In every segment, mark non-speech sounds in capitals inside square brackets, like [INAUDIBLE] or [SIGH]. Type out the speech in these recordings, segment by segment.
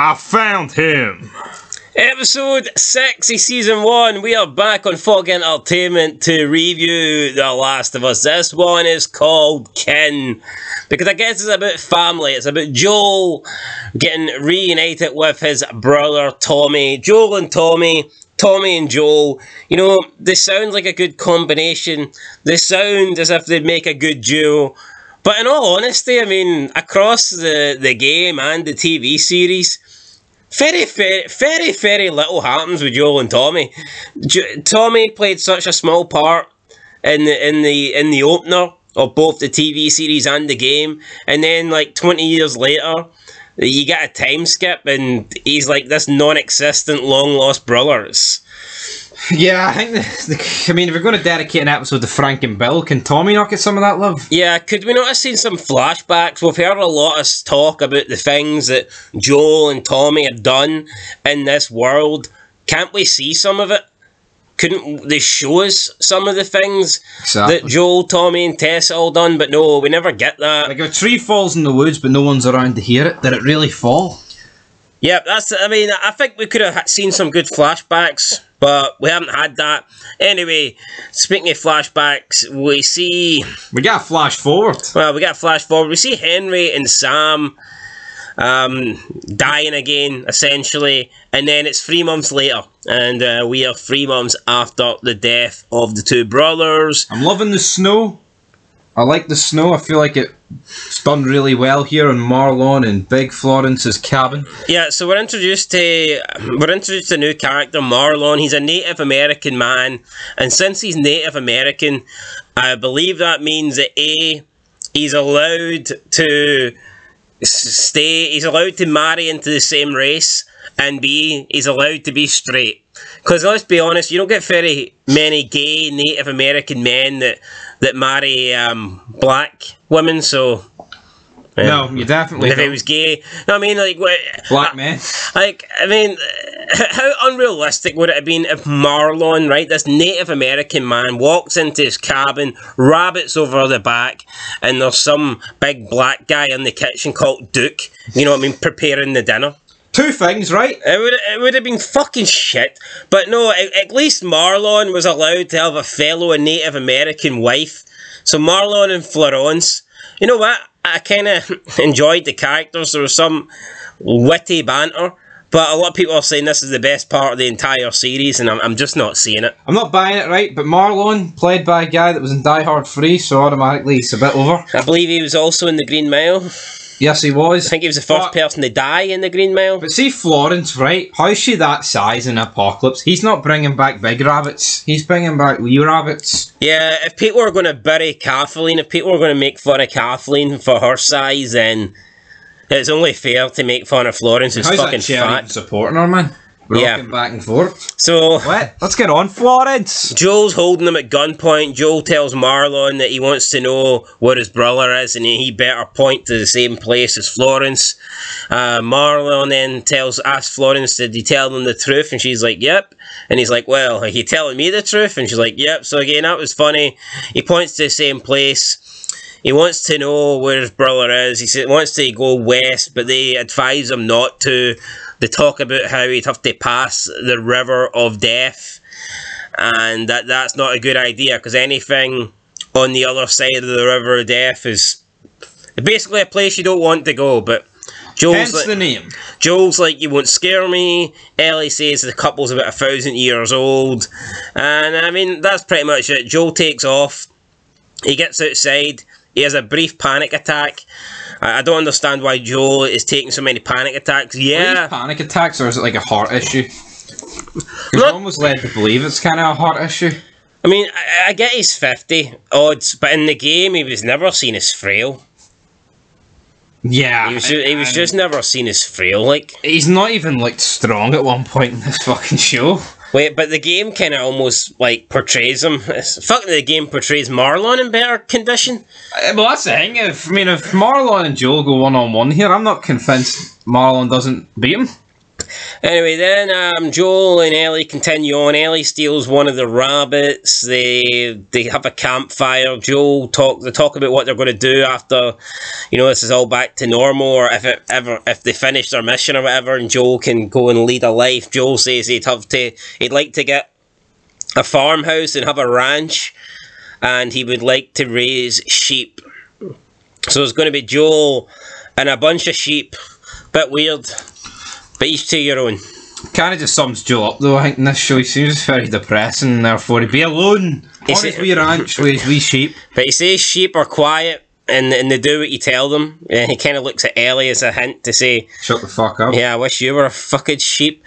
I found him. Episode 60, Season 1. We are back on Fog Entertainment to review The Last of Us. This one is called Kin. Because I guess it's about family. It's about Joel getting reunited with his brother Tommy. Joel and Tommy. Tommy and Joel. You know, they sound like a good combination. They sound as if they'd make a good duo. But in all honesty, I mean, across the, the game and the TV series, very, very, very, very little happens with Joel and Tommy. Tommy played such a small part in the in the in the opener of both the TV series and the game, and then like twenty years later, you get a time skip, and he's like this non-existent, long lost brother. It's, [LAUGHS] Yeah, I think the, the, I mean, if we're going to dedicate an episode to Frank and Bill, can Tommy not get some of that love? Yeah, could we not have seen some flashbacks? We've heard a lot of talk about the things that Joel and Tommy have done in this world. Can't we see some of it? Couldn't they show us some of the things Exactly. that Joel, Tommy, and Tess all done? But no, we never get that. Like if a tree falls in the woods, but no one's around to hear it, did it really fall? Yeah, that's. I mean, I think we could have seen some good flashbacks, but we haven't had that. Anyway, speaking of flashbacks, we see We got flash forward. Well, we got flash forward. We see Henry and Sam um, dying again, essentially, and then it's three months later, and uh, we are three months after the death of the two brothers. I'm loving the snow. I like the snow. I feel like it's done really well here on Marlon and Big Florence's cabin. Yeah, so we're introduced to we're introduced to a new character, Marlon. He's a Native American man, and since he's Native American, I believe that means that a he's allowed to stay. He's allowed to marry into the same race, and b he's allowed to be straight. Because let's be honest, you don't get very many gay Native American men that that marry um, black women. So No, you definitely if he don't. was gay, no, I mean like what. Black men. Like, I mean, how unrealistic would it have been if Marlon, right, this Native American man, walks into his cabin, rabbits over the back, and there's some big black guy in the kitchen called Duke, you know what I mean, preparing the dinner? Two things, right? It would, it would have been fucking shit. But no, at, least Marlon was allowed to have a fellow a Native American wife. So Marlon and Florence, you know what? I kind of [LAUGHS] enjoyed the characters. There was some witty banter. But a lot of people are saying this is the best part of the entire series, and I'm, I'm just not seeing it. I'm not buying it, right? But Marlon, played by a guy that was in Die Hard 3, so automatically it's a bit over. I believe he was also in the Green Mile. Yes, he was. I think he was the first But- person to die in the Green Mile. But see Florence, right? How's she that size in Apocalypse? He's not bringing back big rabbits. He's bringing back wee rabbits. Yeah, if people are going to bury Kathleen, if people are going to make fun of Kathleen for her size, then it's only fair to make fun of Florence, who's How's fucking that fat. supporting her, man? Rocking Yeah. back and forth. So What? Let's get on, Florence. Joel's holding him at gunpoint. Joel tells Marlon that he wants to know where his brother is, and he better point to the same place as Florence. Uh, Marlon then tells, asks Florence, "Did he tell them the truth?" And she's like, "Yep." And he's like, "Well, are you telling me the truth?" And she's like, "Yep." So again, that was funny. He points to the same place. He wants to know where his brother is. He wants to go west, but they advise him not to. They talk about how he'd have to pass the river of death, and that that's not a good idea because anything on the other side of the river of death is basically a place you don't want to go. But Joel's Hence like, the name. Joel's like, you won't scare me. Ellie says the couple's about a thousand years old. And I mean, that's pretty much it. Joel takes off. He gets outside. He has a brief panic attack. I I don't understand why Joe is taking so many panic attacks. Yeah. panic attacks, or is it like a heart issue? Look- I'm almost led to believe it's kind of a heart issue. I mean, I, I get he's 50 odds, but in the game, he was never seen as frail. Yeah, He was, ju- he was just never seen as frail. Like, He's not even like strong at one point in this fucking show. Wait, but the game kind of almost like portrays him. Fucking the game portrays Marlon in better condition. Uh, Well, that's the thing. If I mean, if Marlon and Joel go one on one here, I'm not convinced Marlon doesn't beat him. Anyway, then um, Joel and Ellie continue on. Ellie steals one of the rabbits. They they have a campfire. Joel talk they talk about what they're going to do after, you know, this is all back to normal, or if it ever if they finish their mission or whatever, and Joel can go and lead a life. Joel says he'd have to he'd like to get a farmhouse and have a ranch, and he would like to raise sheep. So it's going to be Joel and a bunch of sheep. Bit weird. But each to your own. Kind of just sums Joe up though. I think in this show he seems very depressing, and therefore he'd be alone Is on his wee ranch with his wee sheep. But he says sheep are quiet and, and they do what you tell them. And he kind of looks at Ellie as a hint to say, Shut the fuck up. Yeah, I wish you were a fucking sheep.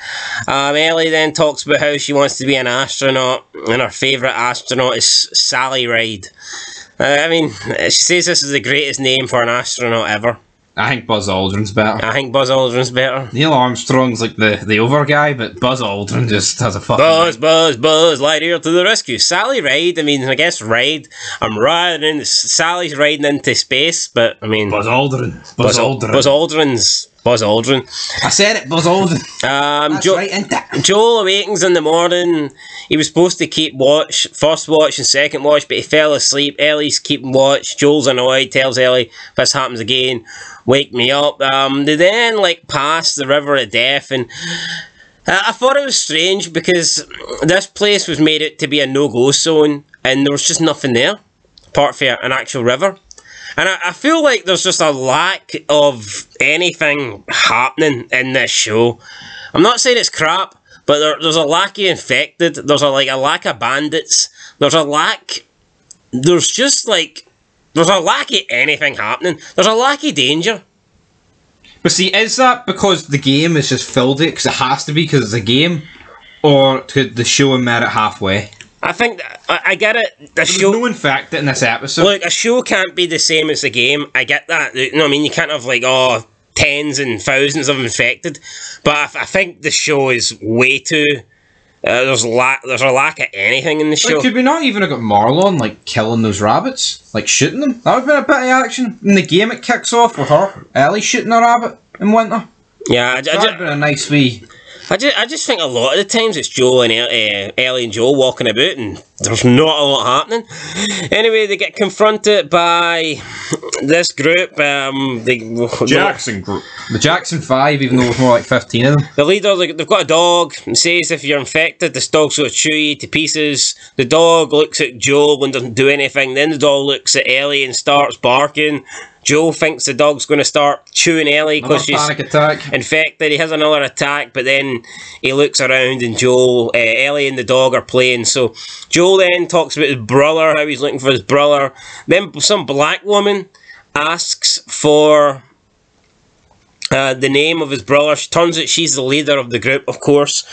Um, Ellie then talks about how she wants to be an astronaut, and her favourite astronaut is Sally Ride. Uh, I mean, she says this is the greatest name for an astronaut ever. I think Buzz Aldrin's better. I think Buzz Aldrin's better. Neil Armstrong's like the, the over guy, but Buzz Aldrin just has a fucking. Buzz, buzz, buzz, Lightyear to the rescue. Sally Ride, I mean, I guess Ride. I'm riding in, Sally's riding into space, but I mean, Buzz Aldrin. Buzz, Buzz, Aldrin. Buzz Aldrin's Buzz Aldrin. I said it, Buzz Aldrin. Um, That's Jo- right, ain't it? Joel awakens in the morning. He was supposed to keep watch, first watch and second watch, but he fell asleep. Ellie's keeping watch. Joel's annoyed, tells Ellie, if this happens again, wake me up. Um, they then, like, pass the river of death, and uh, I thought it was strange because this place was made out to be a no-go zone, and there was just nothing there, apart from an actual river. And I, I feel like there's just a lack of anything happening in this show. I'm not saying it's crap, but there, there's a lack of infected. There's a like a lack of bandits. There's a lack. There's just like there's a lack of anything happening. There's a lack of danger. But see, is that because the game has just filled it? Because it has to be because it's a game? Or could the show have met it halfway? I think I, I get it. The show. no infected in this episode. Look, a show can't be the same as a game. I get that. You know what I mean? You can't have like oh tens and thousands of infected. But I, I think the show is way too. Uh, there's la- there's a lack of anything in the show. Like, could we not even have got Marlon like killing those rabbits, like shooting them? That would have been a bit of action. In the game, it kicks off with her Ellie shooting a rabbit in winter. yeah, That would have been a nice wee. I just, I just think a lot of the times it's Joe and uh, Ellie and Joe walking about and there's not a lot happening. Anyway, they get confronted by this group. Um, they, group. The Jackson Five, even though there's more like fifteen of them. The leader, they've got a dog. and says if you're infected, this dog's going to chew you to pieces. The dog looks at Joel and doesn't do anything. Then the dog looks at Ellie and starts barking. Joel thinks the dog's going to start chewing Ellie because she's panic attack. infected. He has another attack, but then he looks around and Joel, uh, Ellie, and the dog are playing. So Joel then talks about his brother, how he's looking for his brother. Then some black woman asks for uh, the name of his brother. She turns out she's the leader of the group, of course.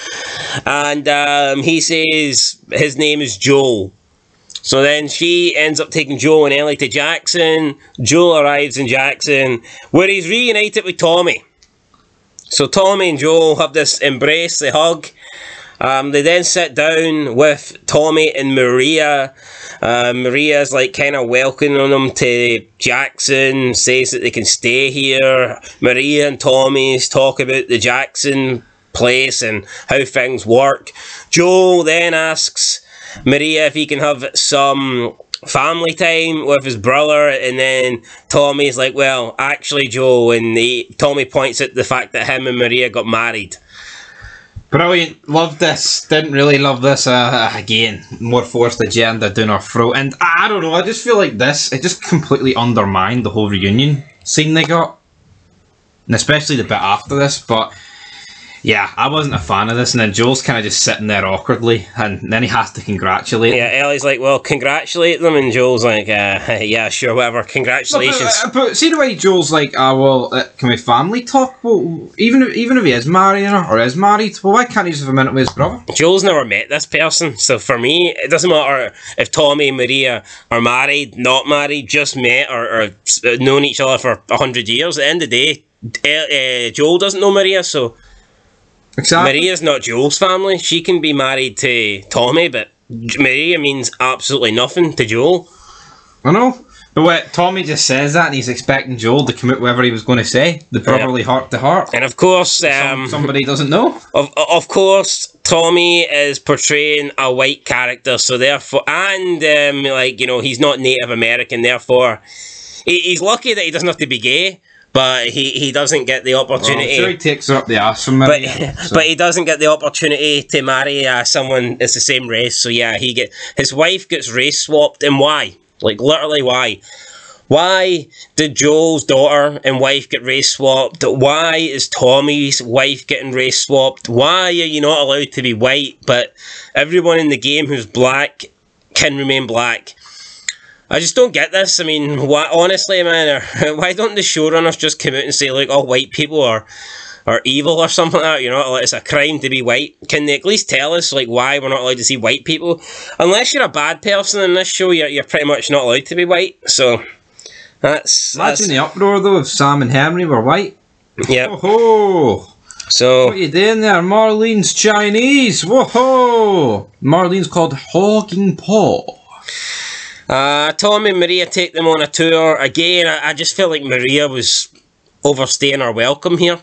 And um, he says his name is Joel. So then she ends up taking Joel and Ellie to Jackson. Joel arrives in Jackson, where he's reunited with Tommy. So Tommy and Joel have this embrace, they hug. Um, they then sit down with Tommy and Maria. Uh, Maria's like kind of welcoming them to Jackson, says that they can stay here. Maria and Tommy's talk about the Jackson place and how things work. Joel then asks Maria if he can have some family time with his brother, and then Tommy's like, "Well, actually, Joe," and he, Tommy points at the fact that him and Maria got married. Brilliant. Loved this. Didn't really love this. Uh, again, more forced agenda down our throat. And I don't know. I just feel like this. It just completely undermined the whole reunion scene they got, and especially the bit after this. But yeah, I wasn't a fan of this. And then Joel's kind of just sitting there awkwardly, and then he has to congratulate. Yeah, Ellie's like, "Well, congratulate them," and Joel's like, uh, [LAUGHS] "Yeah, sure, whatever. Congratulations." But, but see the way Joel's like, ah, well, uh, can we family talk? Well, even if, even if he is marrying her or is married, well, why can't he just have a minute with his brother? Joel's never met this person, so for me, it doesn't matter if Tommy and Maria are married, not married, just met, or, or known each other for a hundred years. At the end of the day, uh, Joel doesn't know Maria, so Exactly. Maria's not Joel's family. She can be married to Tommy, but Maria means absolutely nothing to Joel. I know. But what Tommy just says that, and he's expecting Joel to commit whatever he was going to say, the brotherly heart to heart. And of course, Some- um, somebody doesn't know. of, of course, Tommy is portraying a white character, so therefore, and um, like you know, he's not Native American, therefore, he, he's lucky that he doesn't have to be gay, but he, he doesn't get the Well, opportunity. sure he takes her up the ass from but [LAUGHS] so- but he doesn't get the opportunity to marry uh, someone that's the same race. So yeah, he get his wife gets race swapped, and why? Like literally, why? Why did Joel's daughter and wife get race swapped? Why is Tommy's wife getting race swapped? Why are you not allowed to be white, but everyone in the game who's black can remain black? I just don't get this. I mean, why, honestly, man, [LAUGHS] why don't the showrunners just come out and say, like, all white people are are evil or something like that, you know, it's a crime to be white. Can they at least tell us like why we're not allowed to see white people? Unless you're a bad person in this show, you're, you're pretty much not allowed to be white. So that's, Imagine that's the uproar though if Sam and Henry were white. yeah. Whoa! So What you doing there? Marlene's Chinese. Whoa! Marlene's called Hogging Paw. Uh, Tom and Maria take them on a tour again. I, I just feel like Maria was overstaying her welcome here.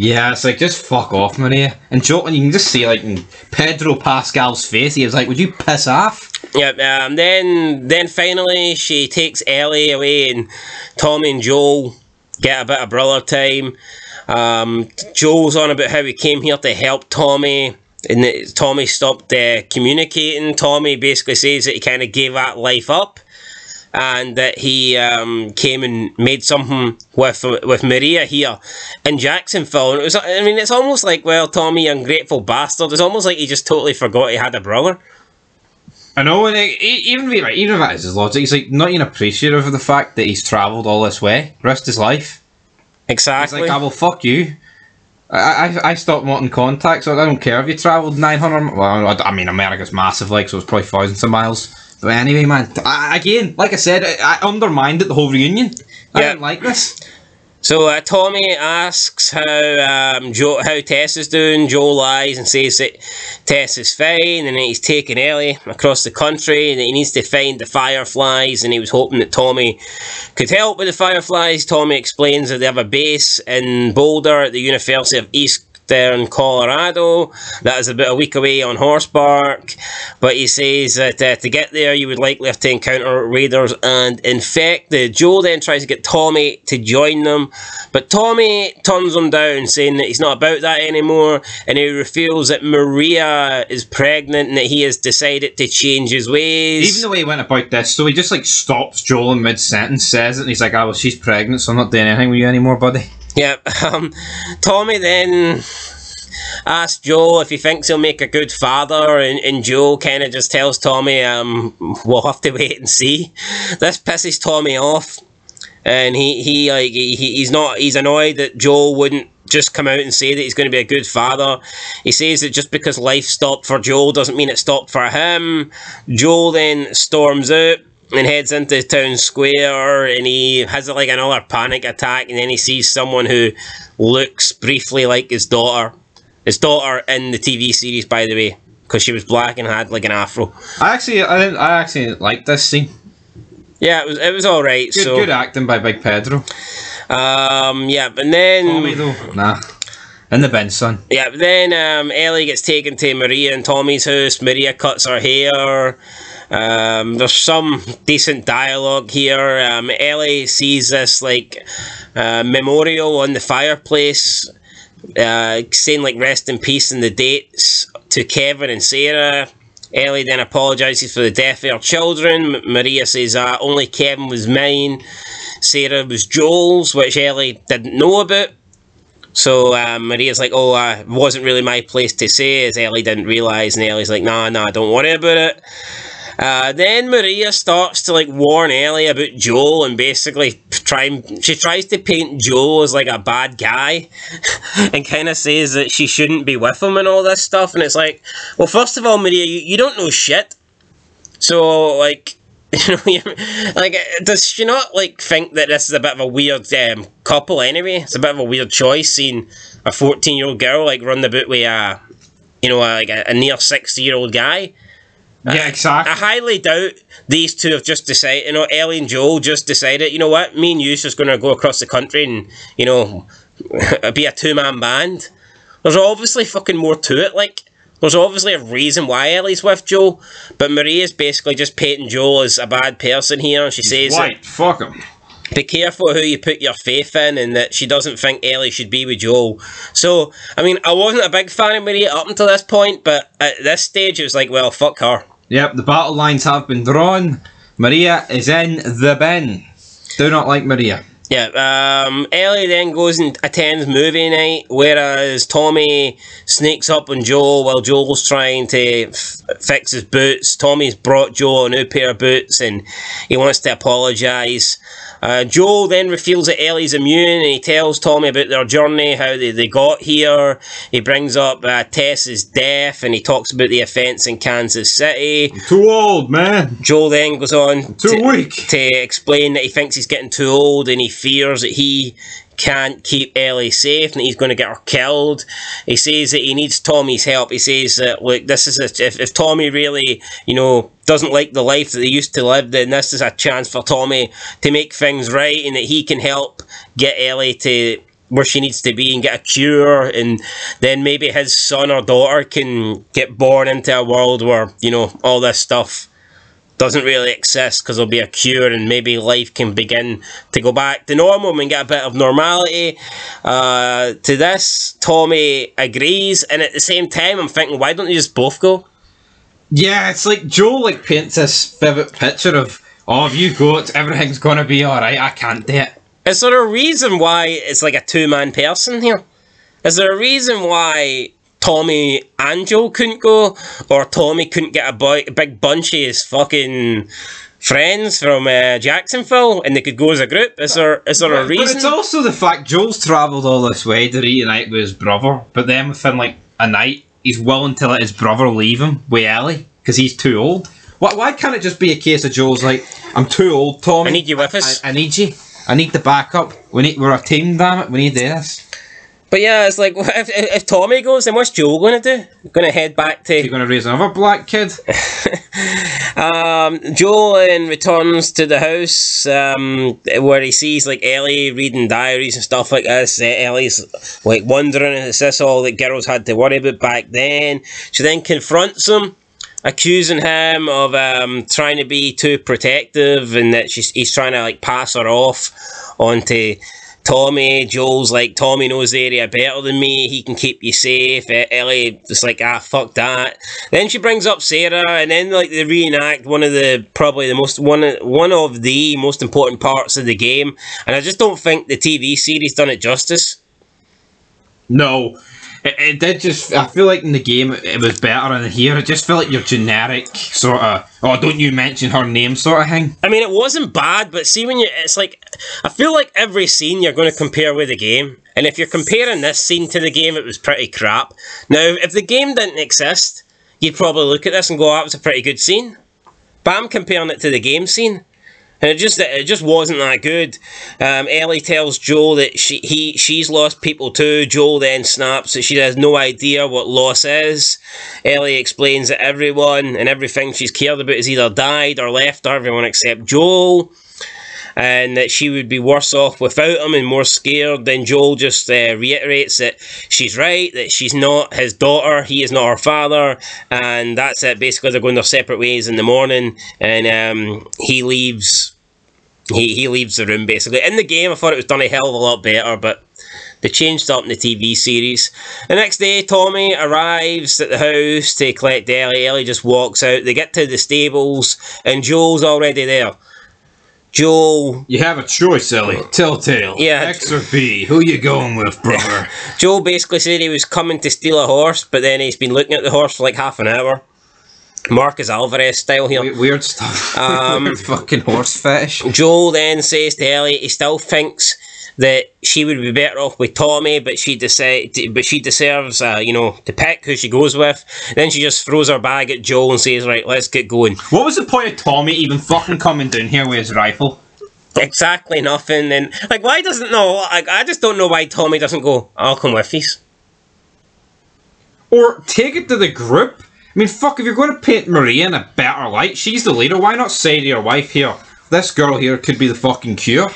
Yeah, it's like just fuck off, Maria. And Joe, and you can just see like in Pedro Pascal's face, he was like, "Would you piss off?" Yeah, um, then then finally she takes Ellie away, and Tommy and Joel get a bit of brother time. Um, Joel's on about how he came here to help Tommy, and that Tommy stopped uh, communicating. Tommy basically says that he kind of gave that life up, and that he um, came and made something with with Maria here in Jacksonville. And it was, I mean, it's almost like, well, Tommy, ungrateful bastard. It's almost like he just totally forgot he had a brother. I know, and it, even if, even that is his logic, he's like not even appreciative of the fact that he's travelled all this way, risked his life. Exactly. He's like, "I will fuck you." I, I, I stopped wanting contact, so I don't care if you travelled 900. Well, I, I mean, America's massive, like, so it's probably thousands of miles. But anyway, man, I, again, like I said, I, I undermined it the whole reunion. I Yeah. didn't like this. So uh, Tommy asks how um, Joe, how Tess is doing. Joe lies and says that Tess is fine, and he's taking Ellie across the country, and he needs to find the fireflies, and he was hoping that Tommy could help with the fireflies. Tommy explains that they have a base in Boulder at the University of East. There in Colorado, that is about a week away on horseback. But he says that uh, to get there, you would likely have to encounter raiders and infect. The Joe then tries to get Tommy to join them, but Tommy turns him down, saying that he's not about that anymore, and he reveals that Maria is pregnant and that he has decided to change his ways. Even the way he went about this, so he just like stops Joel in mid sentence, says it, and he's like, "Ah, well, she's pregnant, so I'm not doing anything with you anymore, buddy." Yeah, [LAUGHS] um, Tommy then asks Joe if he thinks he'll make a good father, and, and Joe kind of just tells Tommy, um, we'll have to [LAUGHS] wait and see. This pisses Tommy off, and he, he like he, he- he's not he's annoyed that Joe wouldn't just come out and say that he's going to be a good father. He says that just because life stopped for Joel doesn't mean it stopped for him. Joel then storms out and heads into town square and he has like another panic attack and then he sees someone who looks briefly like his daughter. His daughter in the TV series, by the way, because she was black and had like an afro. I actually, I didn't, I actually liked this scene. Yeah, it was it was all right. Good, so good acting by Big Pedro. um, yeah, but then Tommy though, nah, in the bin, son. Yeah, but then um, Ellie gets taken to Maria and Tommy's house. Maria cuts her hair. Um, there's some decent dialogue here. Um, Ellie sees this like uh, memorial on the fireplace, uh, saying like "rest in peace" and the dates to Kevin and Sarah. Ellie then apologizes for the death of her children. M- Maria says uh, only Kevin was mine. Sarah was Joel's, which Ellie didn't know about. So um, Maria's like, oh, uh, it wasn't really my place to say, as Ellie didn't realise, and Ellie's like, nah, nah, don't worry about it. Uh, then Maria starts to like warn Ellie about Joel and basically try and, she tries to paint Joel as like a bad guy [LAUGHS] and kind of says that she shouldn't be with him and all this stuff. And it's like well first of all Maria you, you don't know shit. So like [LAUGHS] you know like does she not like think that this is a bit of a weird um, couple anyway? It's a bit of a weird choice seeing a 14 year old girl like run the boot with a you know a, like a, a near 60 year old guy Yeah, exactly. I highly doubt these two have just decided, you know, Ellie and Joel just decided, you know what, me and you just going to go across the country and, you know, [LAUGHS] be a two man band. There's obviously fucking more to it, like. There's obviously a reason why Ellie's with Joel, but Maria's basically just painting Joel as a bad person here, and she says that White, fuck him. be careful who you put your faith in and that she doesn't think Ellie should be with Joel. So, I mean, I wasn't a big fan of Maria up until this point, but at this stage it was like, well, fuck her. Yep, the battle lines have been drawn. Maria is in the bin. Do not like Maria. Yeah, um, Ellie then goes and attends movie night, whereas Tommy sneaks up on Joel while Joel's trying to fix his boots. Tommy's brought Joel a new pair of boots and he wants to apologise. Uh, Joel then reveals that Ellie's immune and he tells Tommy about their journey, how they, they got here. He brings up uh, Tess's death and he talks about the offence in Kansas City. Too old, man. Joel then goes on Too to, weak. to explain that he thinks he's getting too old and he fears that he can't keep Ellie safe and he's going to get her killed. He says that he needs Tommy's help. He says that look, this is a, if if Tommy really you know doesn't like the life that they used to live, then this is a chance for Tommy to make things right and that he can help get Ellie to where she needs to be and get a cure and then maybe his son or daughter can get born into a world where you know all this stuff doesn't really exist because there'll be a cure and maybe life can begin to go back to normal and get a bit of normality. Uh, to this, Tommy agrees, and at the same time, I'm thinking, why don't you just both go? Yeah, it's like Joel like paints this vivid picture of, oh, if you go, everything's gonna be alright. I can't do it. Is there a reason why it's like a two man person here? Is there a reason why Tommy and Joel couldn't go, or Tommy couldn't get a, boy, a big bunch of his fucking friends from uh, Jacksonville and they could go as a group? Is there is there a reason? But it's also the fact Joel's travelled all this way to reunite with his brother, but then within like a night, he's willing to let his brother leave him with Ellie because he's too old. Why, why can't it just be a case of Joel's like, I'm too old, Tommy. I need you with us." I, I need you. I need the backup. We need. We're a team, damn it. We need this. But yeah, it's like [LAUGHS] if, if, if Tommy goes, then what's Joe going to do? Going to head back to You're going to raise another black kid. [LAUGHS] Um, Joel then returns to the house um, where he sees like Ellie reading diaries and stuff like this. Uh, Ellie's like wondering is this all that girls had to worry about back then? She then confronts him, accusing him of um, trying to be too protective and that she's he's trying to like pass her off onto. Tommy, Joel's like, Tommy knows the area better than me, he can keep you safe. Eh, Ellie just like, ah, fuck that. Then she brings up Sarah, and then like they reenact one of the probably the most one one of the most important parts of the game, and I just don't think the TV series done it justice. No. It, it did just. I feel like in the game it, was better, and here it just felt like your generic sort of. Oh, don't you mention her name sort of thing. I mean, it wasn't bad, but see when you, it's like, I feel like every scene you're going to compare with the game, and if you're comparing this scene to the game, it was pretty crap. Now, if the game didn't exist, you'd probably look at this and go, oh, "That was a pretty good scene." But I'm comparing it to the game scene, and it just it just wasn't that good. Um, Ellie tells Joel that she he she's lost people too. Joel then snaps that she has no idea what loss is. Ellie explains that everyone and everything she's cared about has either died or left everyone except Joel. And that she would be worse off without him and more scared. Then Joel just uh, reiterates that she's right, that she's not his daughter, he is not her father, and that's it. Basically, they're going their separate ways in the morning, and um, he leaves he, he leaves the room basically. In the game, I thought it was done a hell of a lot better, but they changed up in the TV series. The next day, Tommy arrives at the house to collect Ellie. Ellie just walks out. They get to the stables, and Joel's already there. Joel You have a choice, Ellie. Telltale. Yeah. X or B. Who you going with, [LAUGHS] brother? Joel basically said he was coming to steal a horse, but then he's been looking at the horse for like half an hour. Marcus Alvarez style here. We- Weird stuff. [LAUGHS] Um, Weird fucking horse fetish. Joel then says to Ellie he still thinks that she would be better off with Tommy, but she decide, but she deserves, uh, you know, to pick who she goes with. Then she just throws her bag at Joel and says, "Right, let's get going." What was the point of Tommy even fucking coming down here with his rifle? Exactly nothing. And like, why doesn't no? Like, I just don't know why Tommy doesn't go. I'll come with you. Or take it to the group. I mean, fuck, if you're going to paint Maria in a better light, she's the leader. Why not say to your wife here, this girl here could be the fucking cure?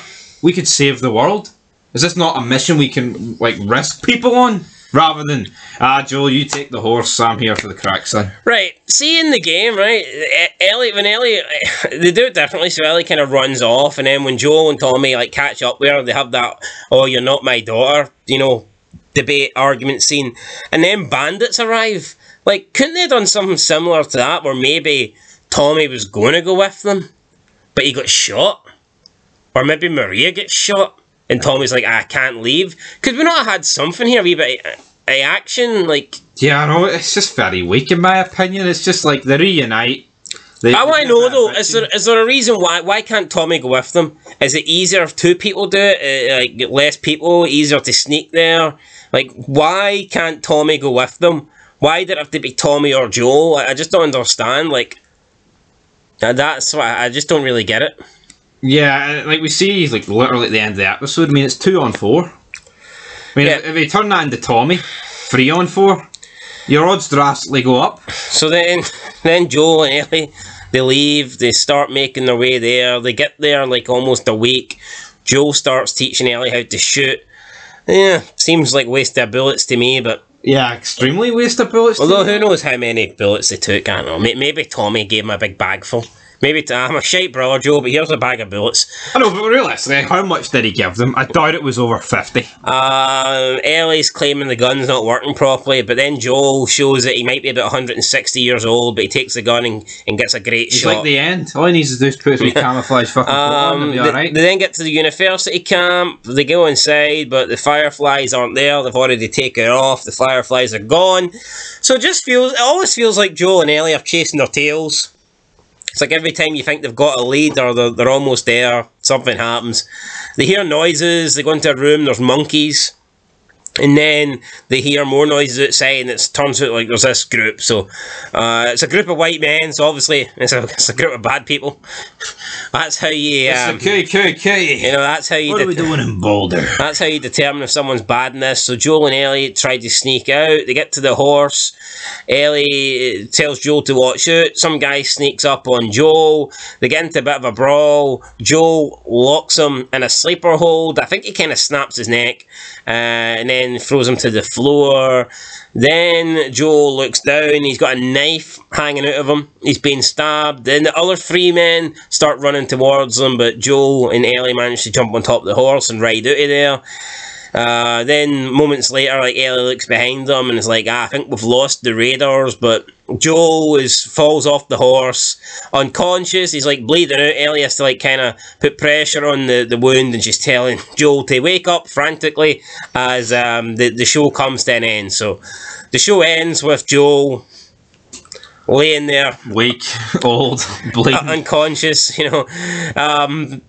We could save the world. Is this not a mission we can, like, risk people on? Rather than, ah, Joel, you take the horse, I'm here for the crack, son. Right. See in the game, right? E- Ellie, when Ellie, [LAUGHS] they do it differently. So Ellie kind of runs off, and then when Joel and Tommy like catch up her, they have that, oh, you're not my daughter, you know, debate argument scene, and then bandits arrive. Like, couldn't they have done something similar to that, where maybe Tommy was going to go with them, but he got shot, or maybe Maria gets shot, and Tommy's like, I can't leave. Could we not have had something here, a wee bit of, of action, like? Yeah, I know, it's just very weak in my opinion. It's just like they reunite. They, I want to know though, Is there is there a reason why why can't Tommy go with them? Is it easier if two people do it? Uh, like less people, easier to sneak there? Like why can't Tommy go with them? Why did it have to be Tommy or Joel? I, I just don't understand. Like uh, that's why I just don't really get it. Yeah, uh, like we see, like literally at the end of the episode. I mean, it's two on four. I mean, Yeah. if, if you turn that into Tommy, three on four, your odds drastically go up. So then, then Joel and Ellie, they leave. They start making their way there. They get there like almost a week. Joel starts teaching Ellie how to shoot. Yeah, seems like wasted bullets to me, but Yeah, extremely wasted bullets. although who knows how many bullets they took? I don't know. Maybe Tommy gave him a big bag full. Maybe I'm a shite brother, Joe, but here's a bag of bullets. I know, but realistically, how much did he give them? I doubt it was over fifty. Um, Ellie's claiming the gun's not working properly, but then Joel shows that he might be about 160 years old, but he takes the gun and, and gets a great It's shot. like the end. All he needs to do is put his camouflage fucking Um, be they, alright. they then get to the university camp. They go inside, but the fireflies aren't there. They've already taken it off. The fireflies are gone. So it just feels. It always feels like Joel and Ellie are chasing their tails. It's like every time you think they've got a lead or they're, they're almost there, something happens. They hear noises. They go into a room. There's monkeys. And then they hear more noises outside, and it turns out like there's this group. So uh, it's a group of white men. So obviously it's a, [LAUGHS] it's a group of bad people. That's how you, um, it's the KKK. you know, that's how you. what are we doing in Boulder? that's how you determine if someone's bad in this. So Joel and Ellie try to sneak out. They get to the horse. Ellie uh, tells Joel to watch out. Some guy sneaks up on Joel. They get into a bit of a brawl. Joel locks him in a sleeper hold. I think he kind of snaps his neck uh, and then throws him to the floor. Then Joel looks down. He's got a knife hanging out of him. He's being stabbed. Then the other three men start running towards him, but Joel and Ellie manage to jump on top of the horse and ride out of there. Uh, then moments later, like Ellie looks behind them and is like, ah, "I think we've lost the raiders." But Joel is falls off the horse, unconscious. He's like bleeding out. Ellie has to like kind of put pressure on the, the wound and she's telling Joel to wake up frantically as um, the the show comes to an end. So the show ends with Joel laying there Weak, [LAUGHS] old, bleeding. unconscious, [LAUGHS] you know. Um,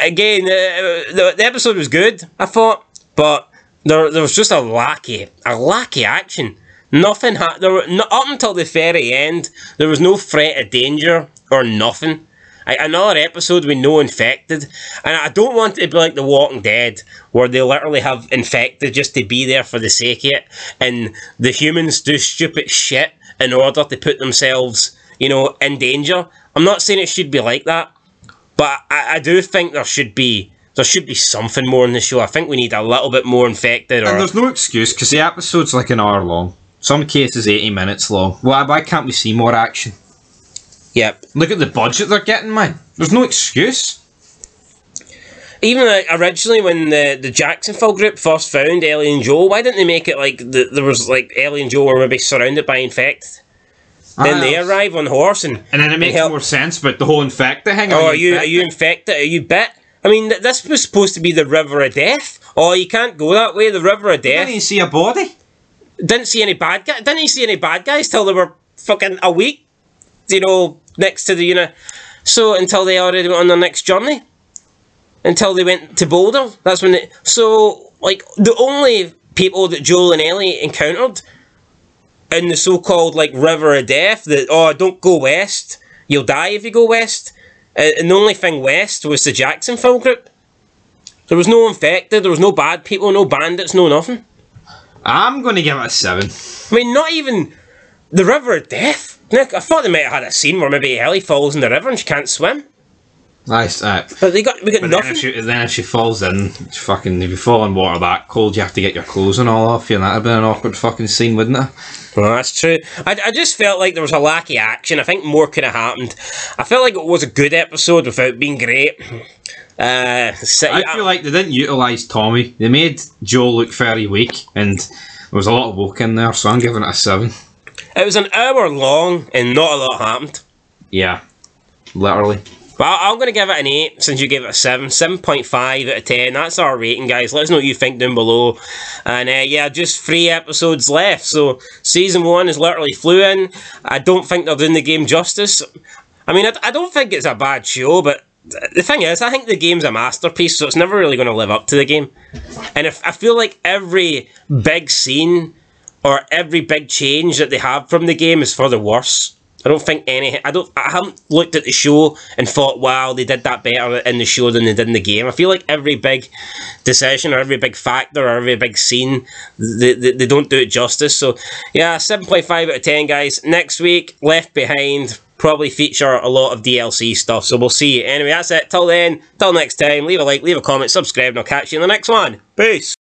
again, uh, the, the episode was good, I thought, but there, there was just a lacky, a lacky action. Nothing ha- there were, no, up until the very end. There was no threat of danger or nothing. I, another episode with no infected, and I don't want it to be like The Walking Dead, where they literally have infected just to be there for the sake of it, and the humans do stupid shit in order to put themselves, you know, in danger. I'm not saying it should be like that, but I, I do think there should be there should be something more in the show. I think we need a little bit more infected, And there's no excuse because the episode's like an hour long. Some cases 80 minutes long. Why, why can't we see more action? yep. Look at the budget they're getting, man. There's no excuse. Even like originally when the the Jacksonville group first found Ellie and Joel, why didn't they make it like the, there was like Ellie and Joel were maybe surrounded by infected? Then they Ah, arrive on horse and And then it makes more sense, but the whole infected hang Oh, are you are you infected? Are you bit? I mean, this was supposed to be the river of death. Oh, you can't go that way. The river of Death. Didn't you see a body? Didn't see any bad guys. Didn't you see any bad guys till they were fucking a week, you know, next to the you know. So until they already went on their next journey, until they went to Boulder. That's when. They, so like the only people that Joel and Ellie encountered in the so-called like river of death that oh don't go west you'll die if you go west Uh, and the only thing west was the Jacksonville group there was no infected there was no bad people no bandits no nothing I'm going to give it a 7. I mean not even the River of Death. Nick, I thought they might have had a scene where maybe Ellie falls in the river and she can't swim. Nice. Uh, But they got we got but then nothing. if, she, then if she falls in, fucking if you fall in water that cold, you have to get your clothes and all off you, and that'd be an awkward fucking scene, wouldn't it? Well, that's true. I, I just felt like there was a lack of action. I think more could have happened. I felt like it was a good episode without being great. Uh, so- I feel like they didn't utilise Tommy. They made Joe look very weak, and there was a lot of woke in there, so I'm giving it a seven. it was an hour long and not a lot happened. Yeah, literally. But I'm going to give it an 8 since you gave it a 7. 7.5 out of 10. That's our rating, guys. Let us know what you think down below. And uh, yeah, just three episodes left. So season 1 is literally flew in. I don't think they're doing the game justice. I mean, I, I don't think it's a bad show, but the thing is, I think the game's a masterpiece, so it's never really going to live up to the game. And if I feel like every big scene or every big change that they have from the game is for the worse. I don't think any. I don't. I haven't looked at the show and thought, "Wow, they did that better in the show than they did in the game." I feel like every big decision or every big factor or every big scene, they, they, they don't do it justice. So, yeah, seven point five out of ten, guys. Next week, Left Behind probably feature a lot of DLC stuff. So we'll see. Anyway, that's it. Till then, till next time. Leave a like, leave a comment, subscribe, and I'll catch you in the next one. Peace.